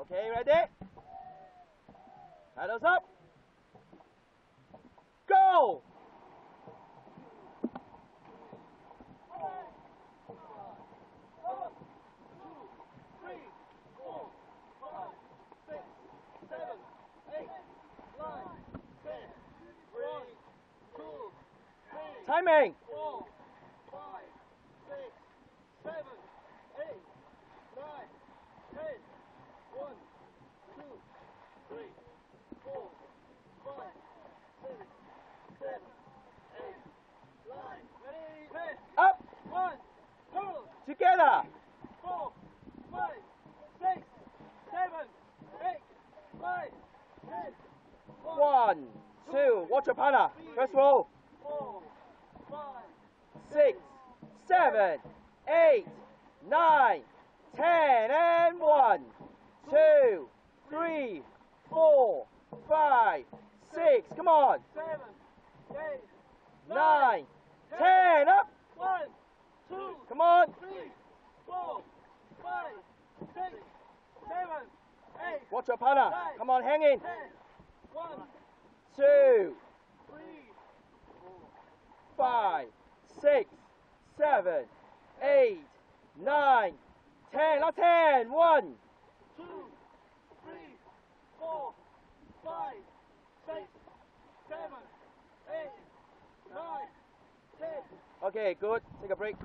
Okay, ready? Paddles up. Go! Timing! four, five, six, seven, eight, nine, ten. One, two, three, four, five, six, seven, eight, nine, ten. Up! One, two, Together! four, five, six, seven, eight, nine, ten. One, two, watch your partner. First row. four, five, Six, seven, eight, nine, ten, and one, two, three, four, five, six. Come on. seven, eight, Nine, ten, up. one, two, Come on. three, four, five, six, seven, eight, Watch your partner. Come on, hang in. ten. One, Two, three, five, six, seven, eight, nine, ten. Not ten. One, two, three, four, five, six, seven, eight, nine, ten. Okay, good. Take a break.